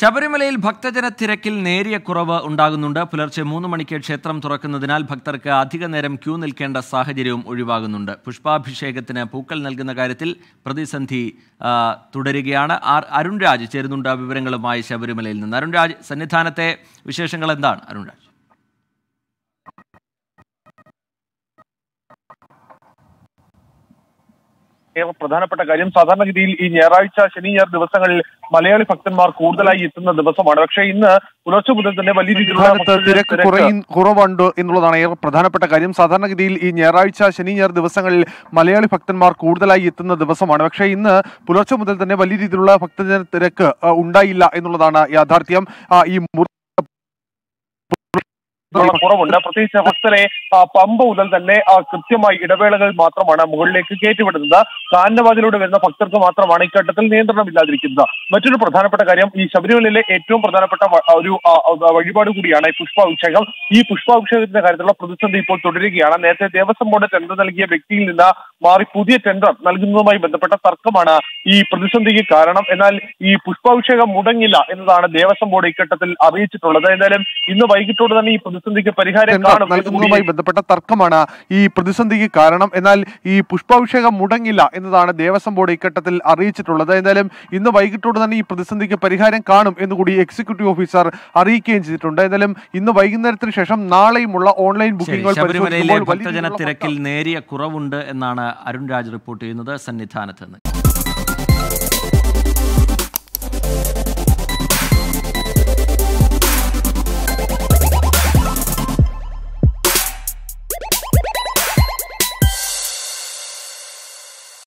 ശബരിമലയിൽ ഭക്തജന തിരക്കിൽ നേരിയ കുറവ് ഉണ്ടാകുന്നുണ്ട്. പുലർച്ചെ മൂന്ന് മണിക്ക് ക്ഷേത്രം തുറക്കുന്നതിനാൽ ഭക്തർക്ക് അധിക നേരം ക്യൂ നിൽക്കേണ്ട സാഹചര്യവും ഒഴിവാകുന്നുണ്ട്. പുഷ്പാഭിഷേകത്തിന് പൂക്കൾ നൽകുന്ന കാര്യത്തിൽ പ്രതിസന്ധി തുടരുകയാണ്. ആർ അരുൺരാജ് ചേരുന്നുണ്ട് വിവരങ്ങളുമായി ശബരിമലയിൽ നിന്ന്. അരുൺരാജ് സന്നിധാനത്തെ വിശേഷങ്ങൾ എന്താണ്? അരുൺ ഏറെ പ്രധാനപ്പെട്ട കാര്യം. സാധാരണഗതിയിൽ ഈ ഞായറാഴ്ച ശനി ഞായർ ദിവസങ്ങളിൽ മലയാളി ഭക്തന്മാർ കൂടുതലായി എത്തുന്ന ദിവസമാണ്. പക്ഷേ ഇന്ന് പുലർച്ചെ മുതൽ തന്നെ വലിയ രീതിയിലുള്ള ഭക്തജന തിരക്ക് കുറയും കുറവുണ്ട് എന്നുള്ളതാണ് ഏറെ പ്രധാനപ്പെട്ട കാര്യം. സാധാരണഗതിയിൽ ഈ ഞായറാഴ്ച ശനി ഞായർ ദിവസങ്ങളിൽ മലയാളി ഭക്തന്മാർ കൂടുതലായി എത്തുന്ന ദിവസമാണ്. പക്ഷേ ഇന്ന് പുലർച്ചെ മുതൽ തന്നെ വലിയ രീതിയിലുള്ള ഭക്തജന തിരക്ക് ഉണ്ടായില്ല എന്നുള്ളതാണ് യാഥാർത്ഥ്യം. ഈ കുറവുണ്ട്. പ്രത്യേകിച്ച് ഭക്തരെ പമ്പ മുതൽ തന്നെ കൃത്യമായി ഇടവേളകൾ മാത്രമാണ് മുകളിലേക്ക് കയറ്റിവിടുന്നത്. കാനവാതിലൂടെ വരുന്ന ഭക്തർക്ക് മാത്രമാണ് ഇക്കാര്യത്തിൽ നിയന്ത്രണമില്ലാതിരിക്കുന്നത് മറ്റൊരു പ്രധാനപ്പെട്ട കാര്യം ഈ ശബരിമലയിലെ ഏറ്റവും പ്രധാനപ്പെട്ട ഒരു വഴിപാട് കൂടിയാണ് ഈ പുഷ്പാഭിഷേകം. ഈ പുഷ്പാഭിഷേകത്തിന്റെ കാര്യത്തിലുള്ള പ്രതിസന്ധി ഇപ്പോൾ തുടരുകയാണ്. നേരത്തെ ദേവസ്വം ബോർഡ് ടെൻഡർ നൽകിയ വ്യക്തിയിൽ നിന്ന് മാറി പുതിയ ടെൻഡർ നൽകുന്നതുമായി ബന്ധപ്പെട്ട തർക്കമാണ് ഈ പ്രതിസന്ധിക്ക് കാരണം. എന്നാൽ ഈ പുഷ്പാഭിഷേകം മുടങ്ങില്ല എന്നതാണ് ദേവസ്വം ബോർഡ് ഇക്കട്ടത്തിൽ അറിയിച്ചിട്ടുള്ളത്. എന്തായാലും ഇന്ന് വൈകിട്ടോട് തന്നെ ഈ പ്രതിസന്ധിക്ക് പരിഹാരം കാണും നൽകുന്നതുമായി ബന്ധപ്പെട്ട തർക്കമാണ് ഈ പ്രതിസന്ധിക്ക് കാരണം. എന്നാൽ ഈ പുഷ്പാഭിഷേകം മുടങ്ങില്ല എന്നതാണ് ദേവസ്വം ബോർഡ് ഇക്കട്ടത്തിൽ അറിയിച്ചിട്ടുള്ളത്. എന്തായാലും ഇന്ന് വൈകിട്ടോട് തന്നെ ഈ പ്രതിസന്ധിക്ക് പരിഹാരം കാണും എന്ന് കൂടി എക്സിക്യൂട്ടീവ് ഓഫീസർ അറിയിക്കുകയും ചെയ്തിട്ടുണ്ട്. എന്തായാലും ഇന്ന് വൈകുന്നേരത്തിന് ശേഷം നാളെയുമുള്ള ഓൺലൈൻ ബുക്കിംഗുകൾ ശബരിമലയിലെ ഭക്തജന തിരക്കിൽ നേരിയ കുറവുണ്ട് എന്നാണ് അരുൺ രാജ് റിപ്പോർട്ട് ചെയ്യുന്നത് സന്നിധാനത്ത് നിന്ന്.